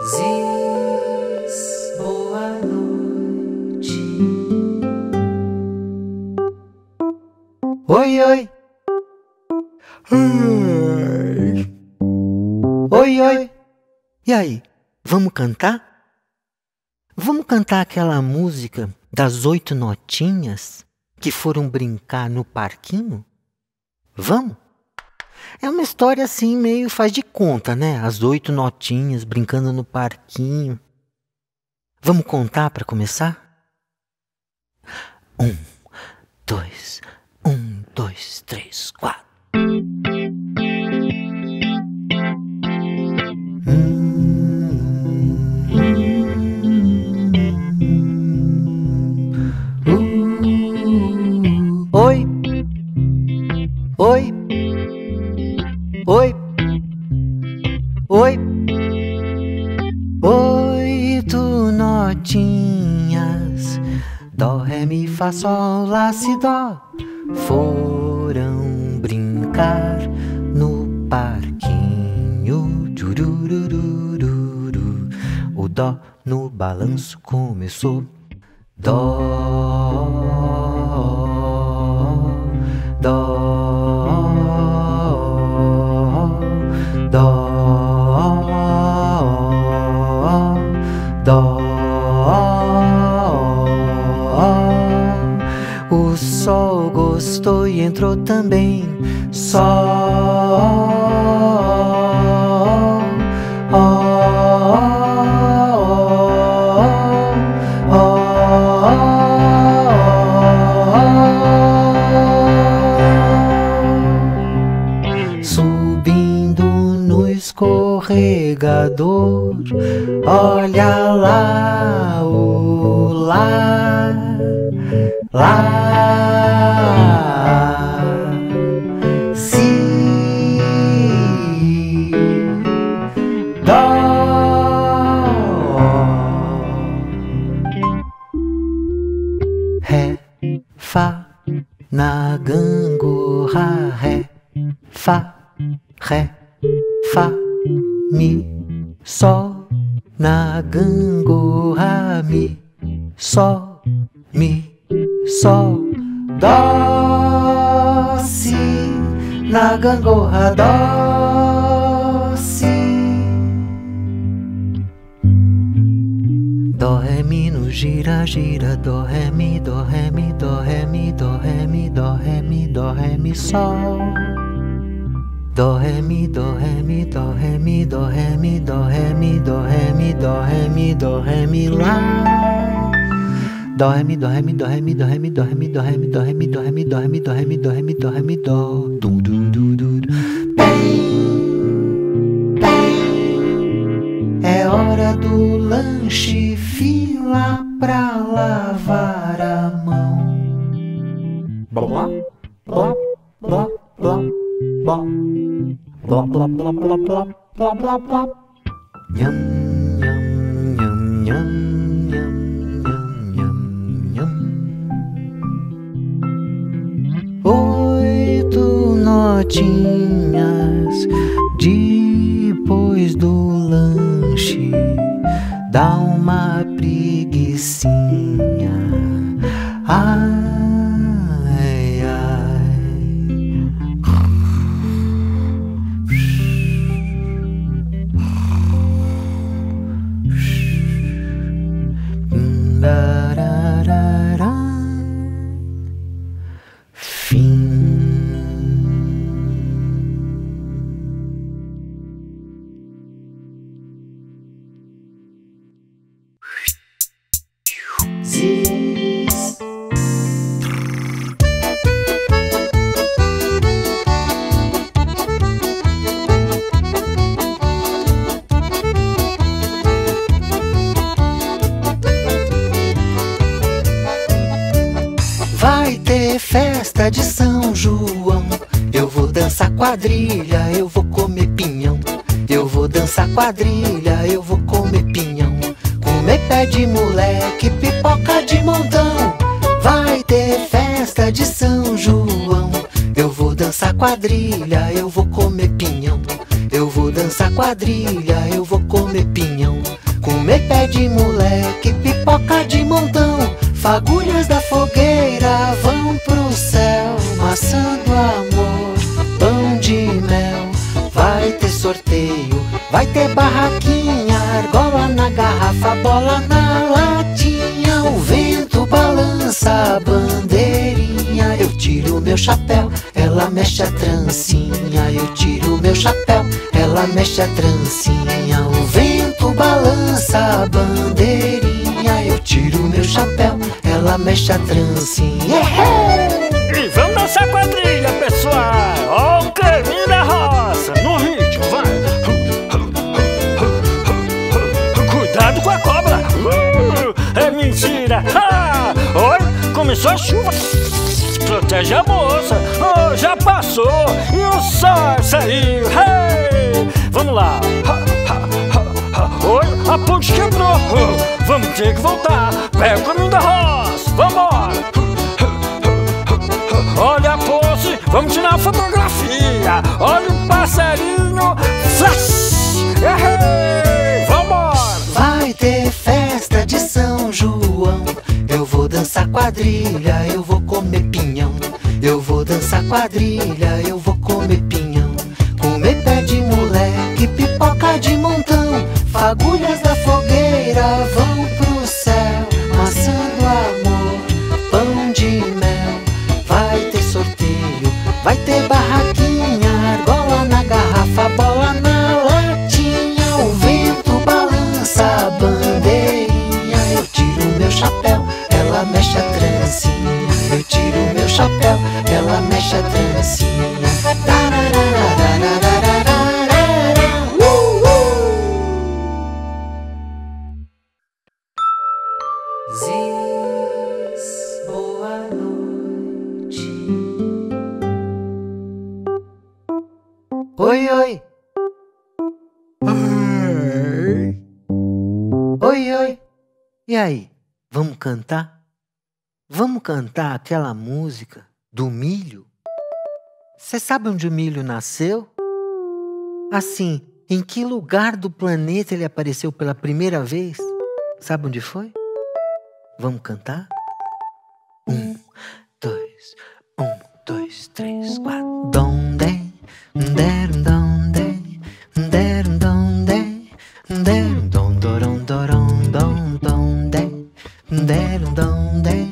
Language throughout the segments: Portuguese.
Ziz, boa noite. Oi, oi. Oi, oi. E aí, vamos cantar? Vamos cantar aquela música das oito notinhas que foram brincar no parquinho? Vamos? É uma história assim, meio faz de conta, né? As oito notinhas brincando no parquinho. Vamos contar para começar? Um, dois, um, dois, três, quatro. Dó, foram brincar no parquinho, o dó no balanço começou, dó, escorregador, olha lá o lá, lá, sol, dó, si, na gangorra, dó, si. Dó, ré, mi, no gira, gira, dó, ré, mi, dó, ré, mi, dó, ré, mi, dó, ré, mi, dó, ré, mi, dó, ré, mi, sol. Dó, ré, mi, dó, ré, mi, dó, ré, mi, dó, ré, mi, dó, ré, mi, dó, ré, mi, dó, ré, mi, ré, mi, lá. Dó, ré, mi, dó, ré, mi, dó, ré, mi, dó, ré, mi, dó, ré, mi, dó, ré, mi, dó, ré, mi, dó, ré, mi, dó, ré, mi, dó, ré, mi, dó, ré, mi, dó, ré, mi, dó. Dum, dum, dum, dum. É hora do lanche, fila pra lavar a mão. Blá, blá, blá, blá, blá, blá. Blá, blá, blá, blá, blá, blá, blá, nham, nham, nham, nham, Oito notinhas depois do lanche dá uma quadrilha, eu vou comer pinhão. Eu vou dançar quadrilha, eu vou comer pinhão. Comer pé de moleque, pipoca de montão. Vai ter festa de São João. Eu vou dançar quadrilha, eu vou comer pinhão. Eu vou dançar quadrilha, eu vou comer pinhão, comer pé de moleque, pipoca de montão, sorteio, vai ter barraquinha, argola na garrafa, bola na latinha, o vento balança a bandeirinha. Eu tiro meu chapéu, ela mexe a trancinha. Eu tiro meu chapéu, ela mexe a trancinha. O vento balança a bandeirinha. Eu tiro meu chapéu, ela mexe a trancinha. E vamos dançar quadrilha, A chuva! Protege a moça! Oh, já passou! E o sol saiu! Hey! Vamos lá! Oi, a ponte quebrou! Vamos ter que voltar! Pega o caminho da roça! Vambora! Olha a pose, vamos tirar a fotografia. Olha o passarinho, flash! Quadrilha, eu vou comer pinhão. Eu vou dançar quadrilha, eu vou comer pinhão. Comer pé de moleque, pipoca de montão. Fagulhas da fogueira aí, vamos cantar? Vamos cantar aquela música do milho? Você sabe onde o milho nasceu? Assim, em que lugar do planeta ele apareceu pela primeira vez? Sabe onde foi? Vamos cantar? Um, dois, um, dois, três, quatro. Donde, donde, day.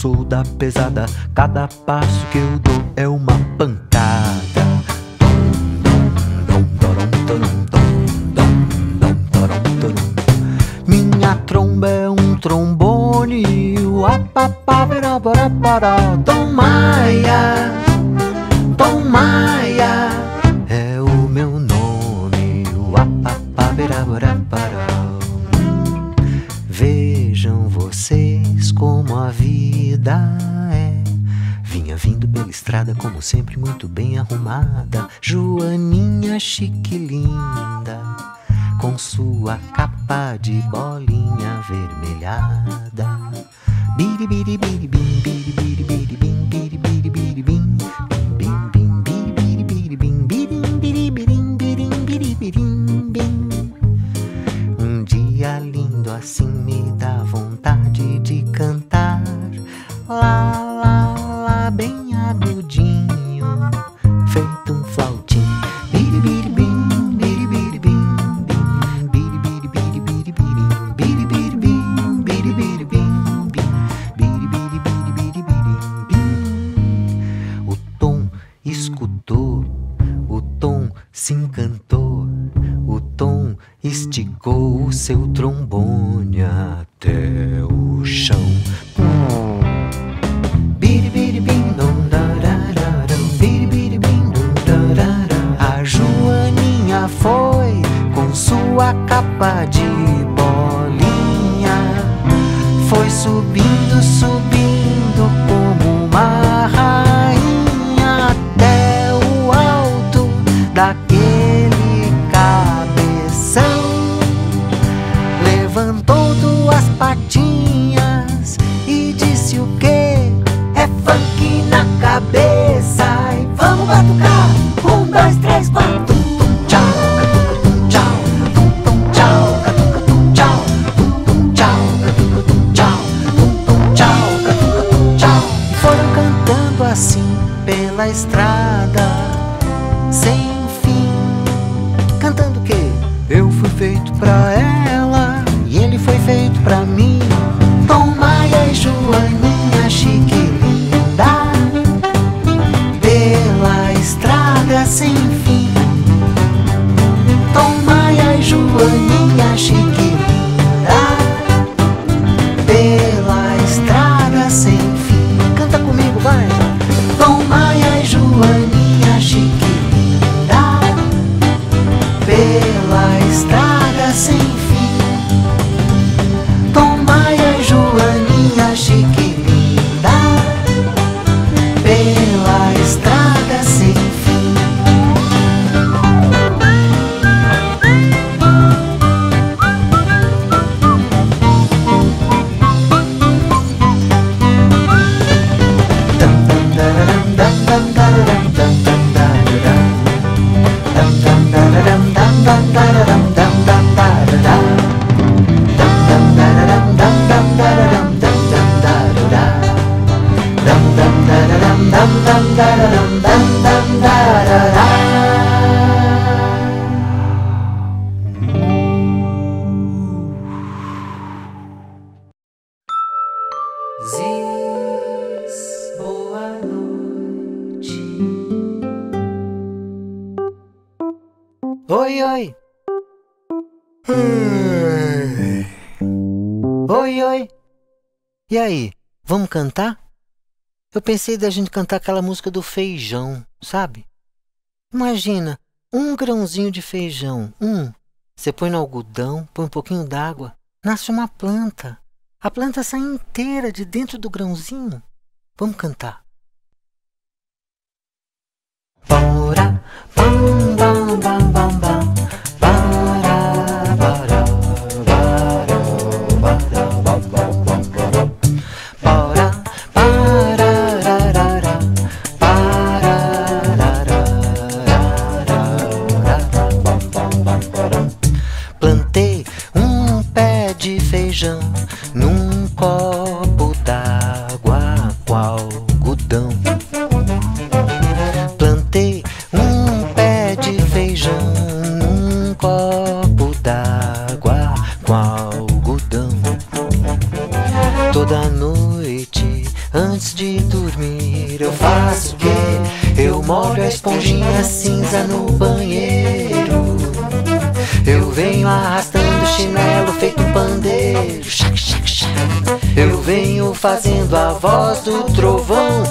sou da pesada. Cada passo que eu dou é uma pancada. Minha tromba é um trombone. Tom Maia, Tom Maia. Vinha vindo pela estrada, como sempre, muito bem arrumada, Joaninha chiquilinda, com sua capa de bolinha avermelhada. Um dia lindo assim me dá vontade de cantar lá, lá, lá, bem agudinho. Oi, oi. Hum. Oi, oi. E aí, vamos cantar? Eu pensei da gente cantar aquela música do feijão, sabe? Imagina, um grãozinho de feijão, um. Você põe no algodão, põe um pouquinho d'água, nasce uma planta. A planta sai inteira de dentro do grãozinho. Vamos cantar. Bora, bam, bam, bam, bam, bam. Fazendo a voz do trovão.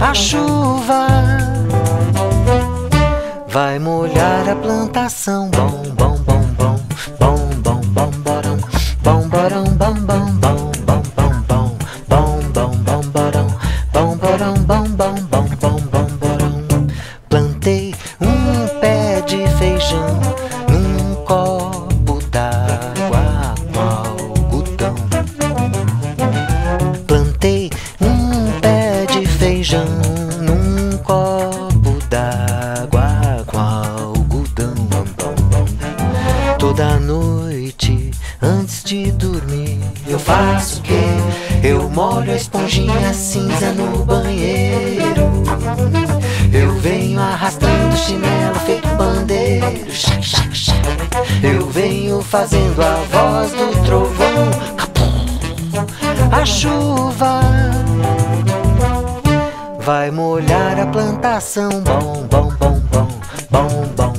A chuva vai molhar a plantação. Bom, bom, fazendo a voz do trovão. A chuva vai molhar a plantação. Bom, bom, bom, bom, bom, bom,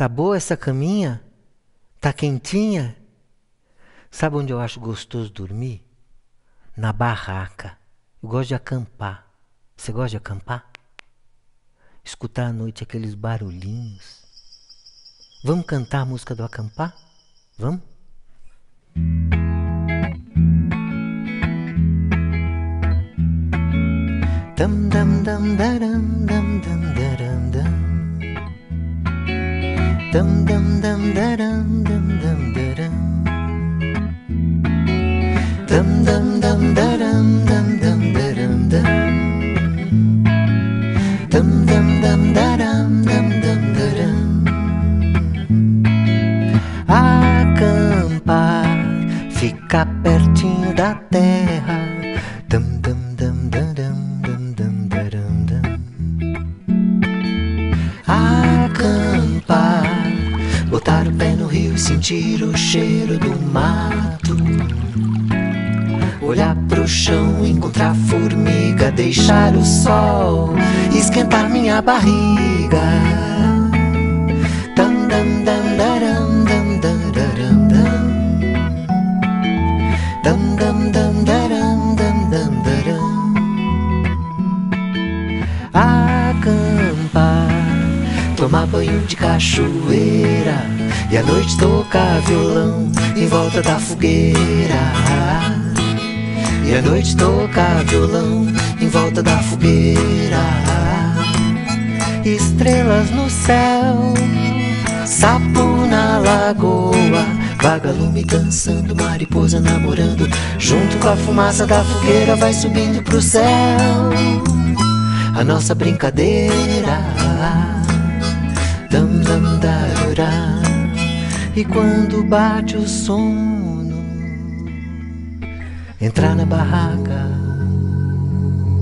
Tá boa essa caminha? Tá quentinha? Sabe onde eu acho gostoso dormir? Na barraca. Eu gosto de acampar. Você gosta de acampar? Escutar à noite aqueles barulhinhos. Vamos cantar a música do acampar? Vamos? Dum dum dum da dum dum Dum dum dum da dum dum dum dum. Dum dum dum dum dum dum dum dum. Dum dum dum dum dum dum. Acampar, ficar pertinho da terra. Sentir o cheiro do mato. Olhar pro chão, encontrar formiga, deixar o sol esquentar minha barriga. Acampar, tomar banho de cachoeira e à noite tocar violão em volta da fogueira. E à noite tocar violão em volta da fogueira. Estrelas no céu, sapo na lagoa, vagalume dançando, mariposa namorando. Junto com a fumaça da fogueira vai subindo pro céu. A nossa brincadeira. Dam dam darurá. E quando bate o sono, entrar na barraca,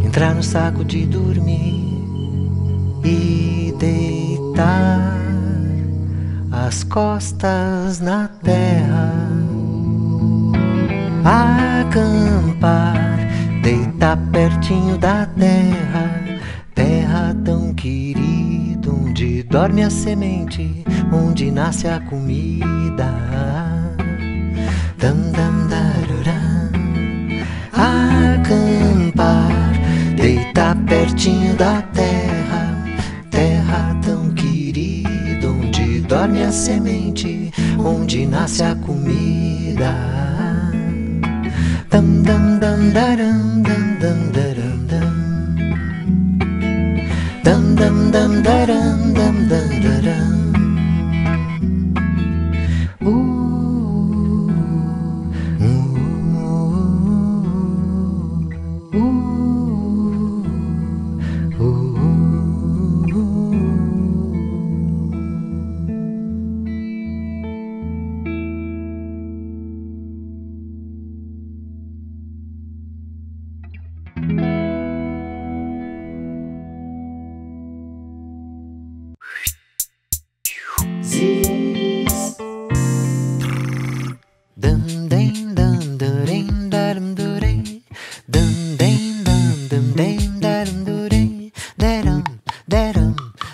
entrar no saco de dormir e deitar as costas na terra, acampar, deitar pertinho da terra, terra tão querida onde dorme a semente, onde nasce a comida. Dam, dam, dararam. Acampar, deitar pertinho da terra, terra tão querida, onde dorme a semente, onde nasce a comida. Dam, dam, dam, dam, dam, dam. dam dam dam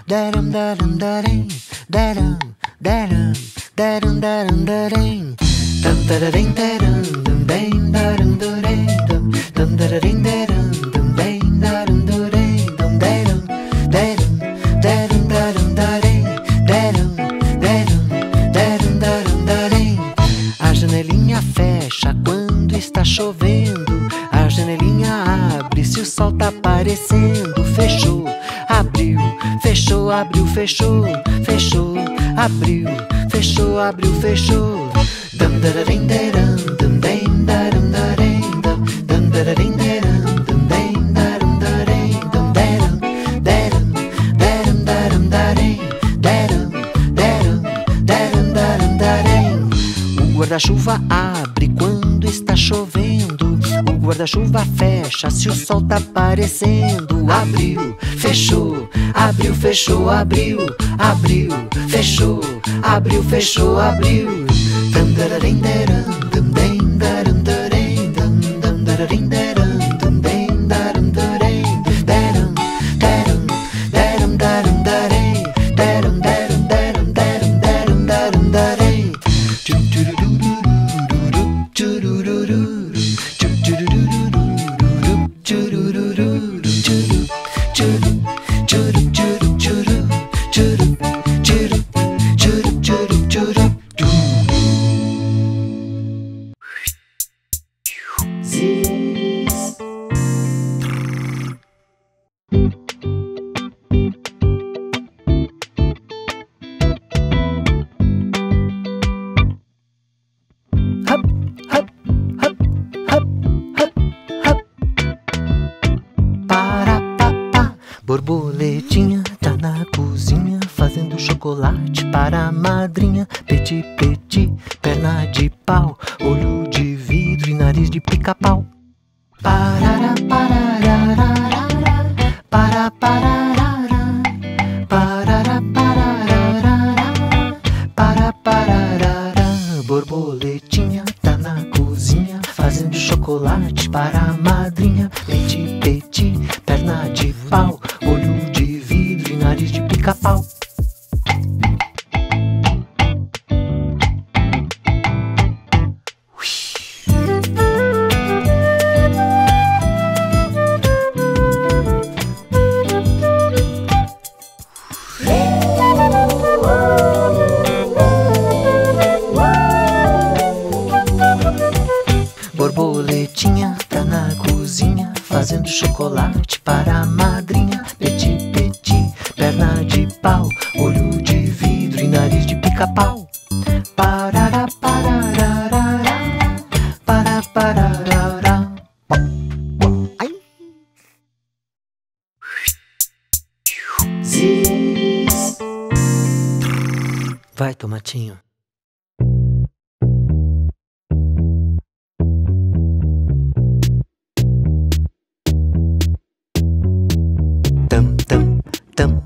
daram daram darem daram daram daram daram darem tam tararem taram dam daram darem tam tararem fechou, fechou, abriu, fechou, abriu, fechou. Dum deram, deram, deram. O guarda-chuva abre quando está chovendo guarda-chuva fecha se o sol tá aparecendo. Abriu, fechou, abriu, fechou, abriu, abriu, fechou, abriu, fechou, abriu.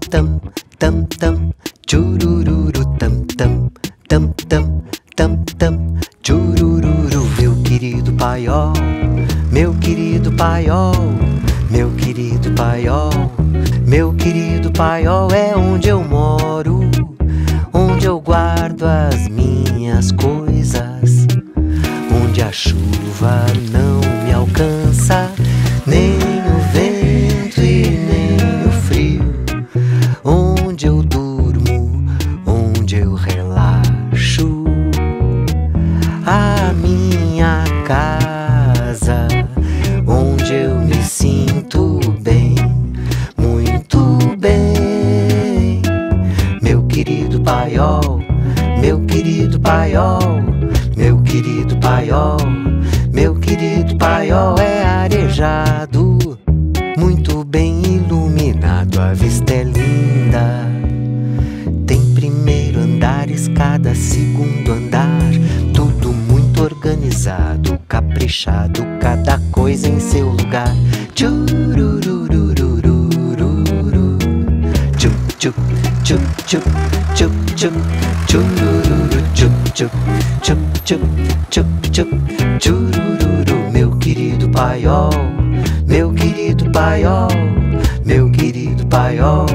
Tam, tam, tam, churururu, tam, tam, tam, tam, tam, tam, churururu. Meu querido paiol, meu querido paiol, meu querido paiol, meu querido paiol é paiol, meu querido paiol, meu querido paiol é arejado, muito bem iluminado, a vista é linda. Tem primeiro andar, escada, segundo andar, tudo muito organizado, caprichado, cada coisa em seu lugar. Tchururururururu. Tchup, tchup, tchup, tchup, tchup, tchup, tchup, tchup, tchup, tchup, tchup, tchup, tchurururu. Meu querido paiol, meu querido paiol, meu querido paiol,